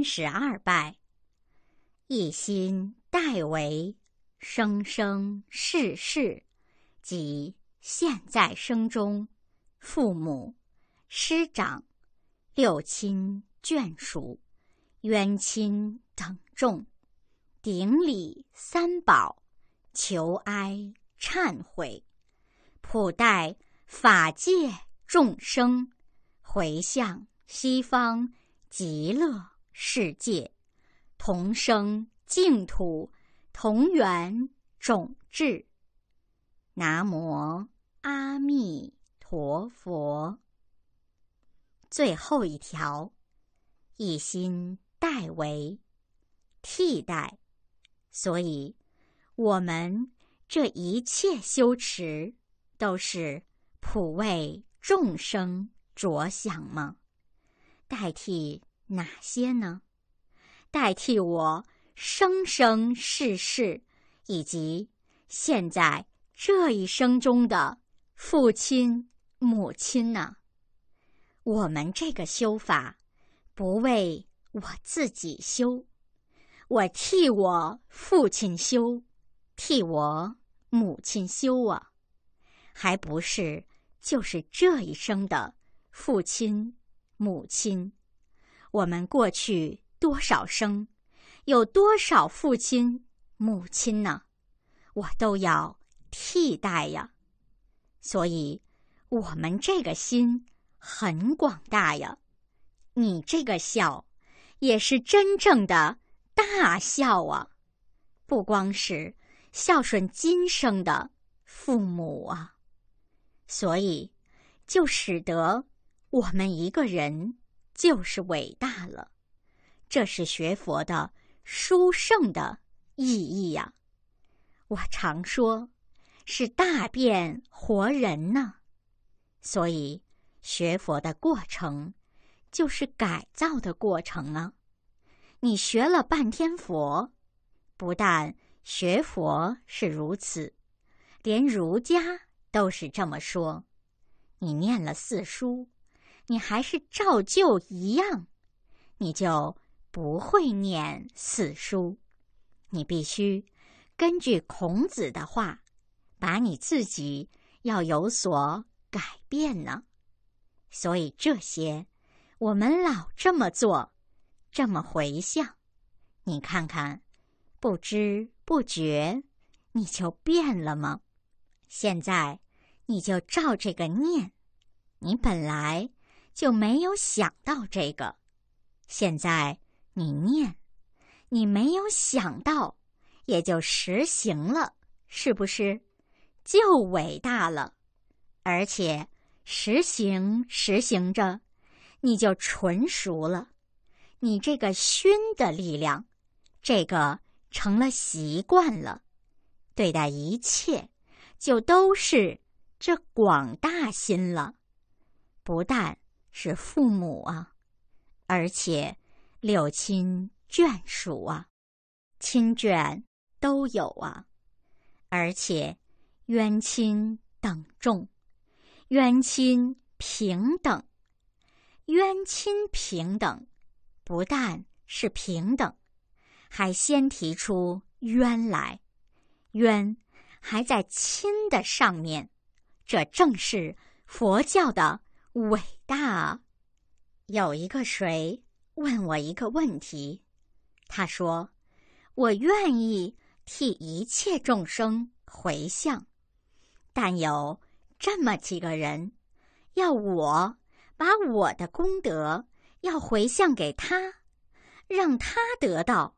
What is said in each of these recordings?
三十二拜。一心代为生生世世，即现在生中，父母、师长、六亲眷属、冤亲等众，顶礼三宝，求哀忏悔，普代法界众生，回向西方极乐世界。同生净土，同源种智。南无阿弥陀佛。最后一条，一心代为替代，所以我们这一切修持都是普为众生着想吗？代替哪些呢？代替我生生世世，以及现在这一生中的父亲、母亲呢？我们这个修法，不为我自己修，我替我父亲修，替我母亲修啊，还不是就是这一生的父亲、母亲？我们过去。多少生，有多少父亲、母亲呢？我都要替代呀。所以，我们这个心很广大呀。你这个孝，也是真正的大孝啊！不光是孝顺今生的父母啊，所以就使得我们一个人就是伟大了。这是学佛的殊胜的意义呀！我常说，是大变活人呢。所以，学佛的过程就是改造的过程啊。你学了半天佛，不但学佛是如此，连儒家都是这么说。你念了四书，你还是照旧一样，你就。不会念四书，你必须根据孔子的话，把你自己要有所改变呢。所以这些我们老这么做，这么回向，你看看，不知不觉你就变了吗？现在你就照这个念，你本来就没有想到这个，现在。你念，你没有想到，也就实行了，是不是？就伟大了，而且实行实行着，你就纯熟了。你这个熏的力量，这个成了习惯了，对待一切就都是这广大心了。不但是父母啊，而且。六亲眷属啊，亲眷都有啊，而且冤亲等众，冤亲平等，冤亲平等，不但是平等，还先提出冤来，冤还在亲的上面，这正是佛教的伟大！有一个谁？问我一个问题，他说：“我愿意替一切众生回向，但有这么几个人，要我把我的功德要回向给他，让他得到，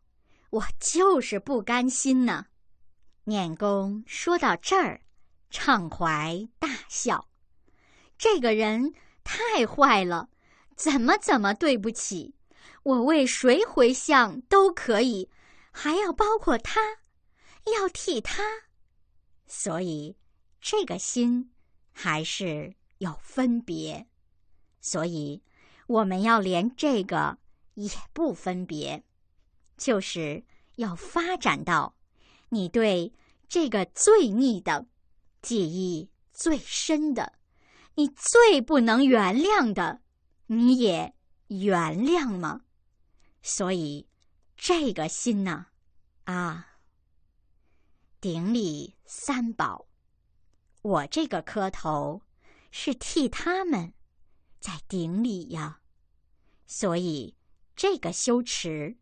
我就是不甘心呢。”念公说到这儿，畅怀大笑：“这个人太坏了，怎么怎么对不起？”我为谁回向都可以，还要包括他，要替他，所以这个心还是有分别，所以我们要连这个也不分别，就是要发展到你对这个最逆的记忆最深的，你最不能原谅的，你也原谅吗？所以这个心呢，啊，顶礼三宝，我这个磕头是替他们在顶礼呀。所以这个修持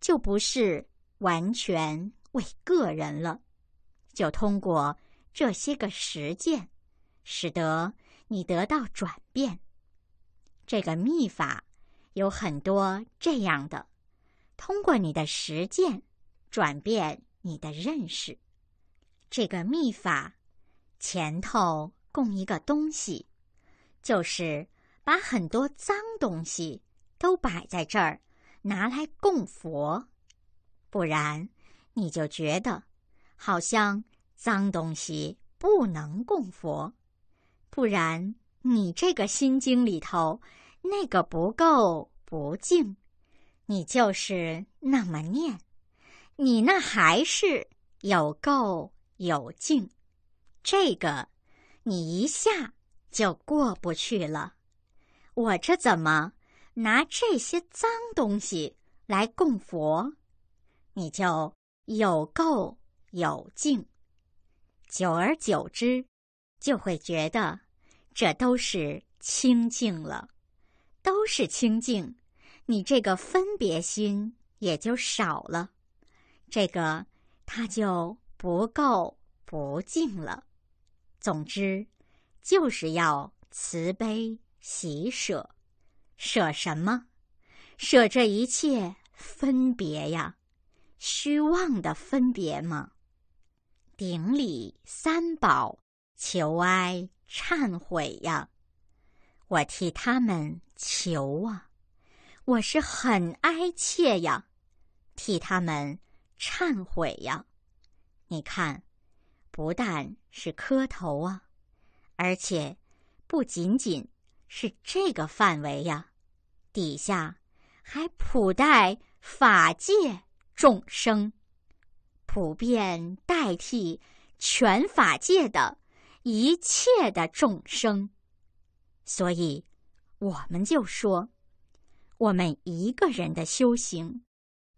就不是完全为个人了，就通过这些个实践，使得你得到转变。这个秘法有很多这样的，通过你的实践转变你的认识。这个秘法前头供一个东西，就是把很多脏东西。都摆在这儿，拿来供佛，不然你就觉得好像脏东西不能供佛，不然你这个心经里头那个不够不净，你就是那么念，你那还是有够有净，这个你一下就过不去了。我这怎么？拿这些脏东西来供佛，你就有垢有净，久而久之，就会觉得这都是清净了，都是清净，你这个分别心也就少了，这个它就不够不净了。总之，就是要慈悲喜舍。舍什么？舍这一切分别呀，虚妄的分别吗？顶礼三宝，求哀忏悔呀！我替他们求啊，我是很哀切呀，替他们忏悔呀！你看，不但是磕头啊，而且不仅仅。是这个范围呀，底下还普代法界众生，普遍代替全法界的一切的众生。所以，我们就说，我们一个人的修行，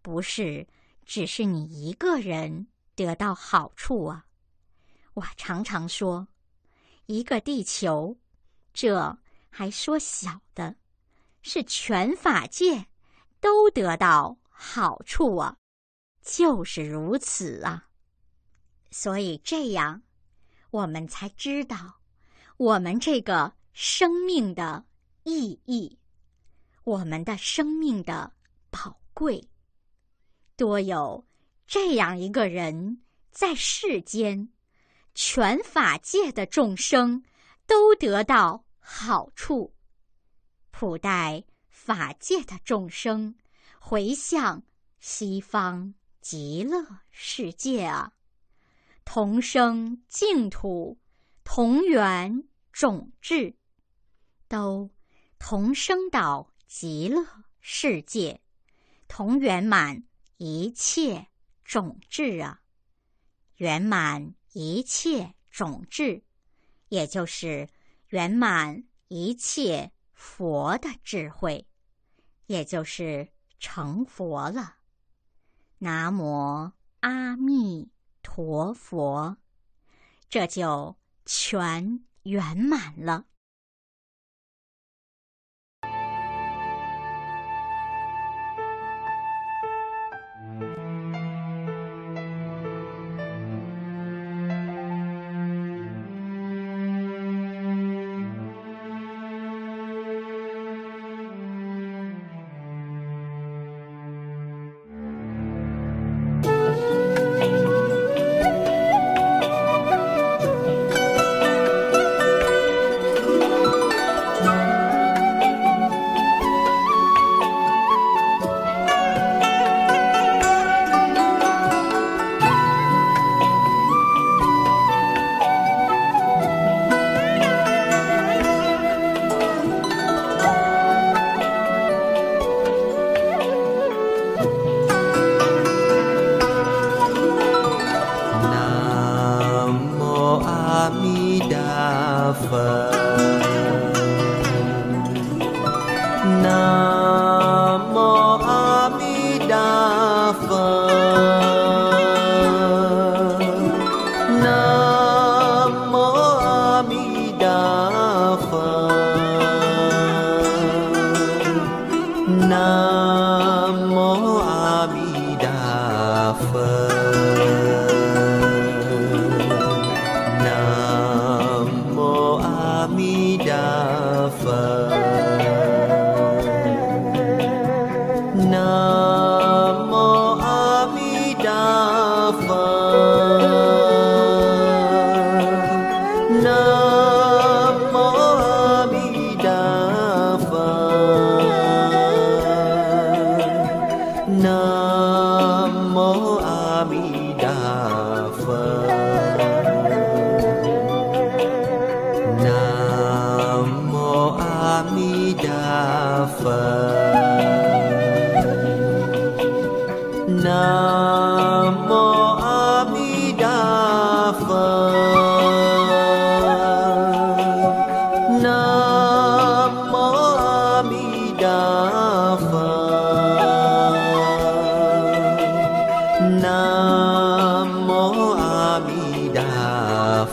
不是只是你一个人得到好处啊。我常常说，一个地球，这。还说小的，是全法界都得到好处啊，就是如此啊。所以这样，我们才知道我们这个生命的意义，我们的生命的宝贵。多有这样一个人在世间，全法界的众生都得到。好处，普代法界的众生回向西方极乐世界啊，同生净土，同源种智，都同生到极乐世界，同圆满一切种智啊，圆满一切种智，也就是。圆满一切佛的智慧，也就是成佛了。南无阿弥陀佛，这就全圆满了。南